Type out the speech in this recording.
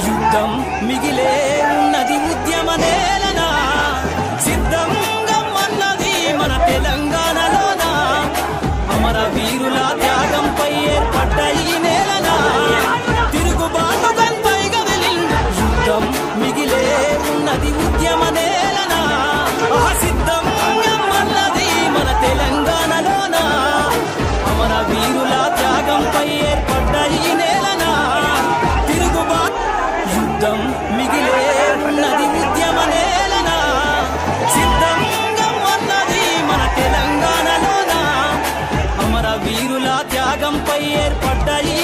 యుద్ధం మిగిలే ఉన్నది ఉద్యమ నేలనా. సిద్ధంగా అన్నది మన తెలంగాణలోనా? అమర వీరుల త్యాగంపై ఏర్పడ్డ ఈ నేలనా. తిరుగుబాటు గంపై గదిలిండు యుద్ధం మిగిలే ఉన్నది ఉద్యమ సిద్ధం మిగిలే నది విద్యమనేలనా సిద్ధంగం అన్నది మన తెలంగాణలోనా? అమర వీరుల త్యాగంపై ఏర్పడ్డాయి